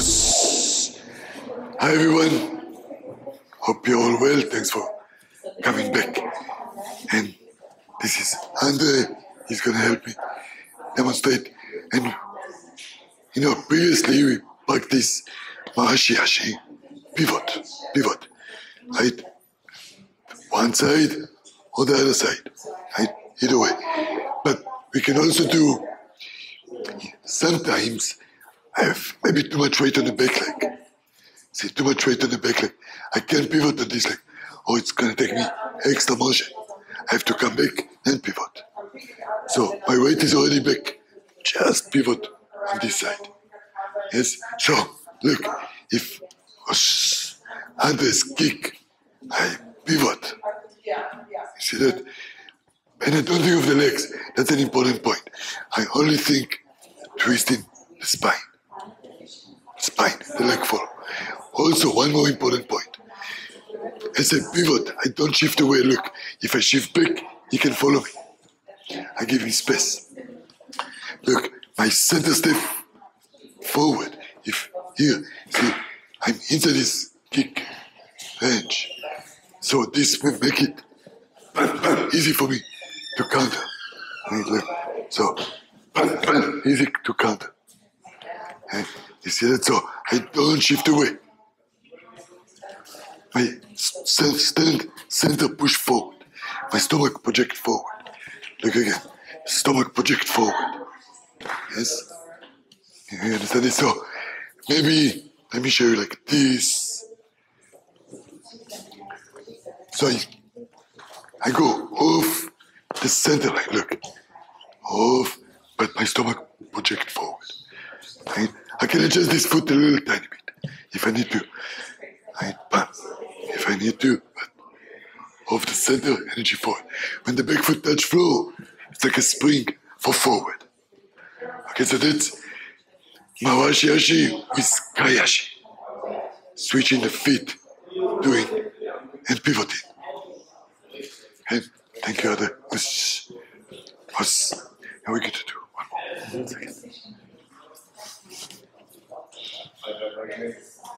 Hi everyone. Hope you're all well. Thanks for coming back. And this is Andre. He's gonna help me demonstrate. And you know, previously we practiced Mawashi Ashi, pivot, pivot, right? One side or the other side, right? Either way. But we can also do sometimes I have maybe too much weight on the back leg. See, too much weight on the back leg. I can't pivot on this leg. Oh, it's gonna take me extra motion. I have to come back and pivot. So my weight is already back. Just pivot on this side. Yes. So look, if Andres kick, I pivot. You see that? And I don't think of the legs. That's an important point. I only think twisting the spine. Spine, the leg fall. Also, one more important point. As I pivot, I don't shift away. Look, if I shift back, he can follow me. I give him space. Look, my center step forward. If here, see, I'm into this kick range. So this will make it bam, bam, easy for me to counter. so bam, easy to counter. You see that? So I don't shift away. My stand, center push forward. My stomach project forward. Look again. Stomach project forward. Yes? You understand it? So maybe let me show you like this. So I, I go off the center line. Look. Off, but my stomach project forward. Right? I can adjust this foot a little tiny bit if I need to. Right? But if I need to, but of the center energy forward. When the back foot touch floor, it's like a spring for forward. Okay, so that's Mawashi Ashi with kae ashi. Switching the feet, doing and pivoting. And thank you, Ada. And we get to do one more. Mm-hmm.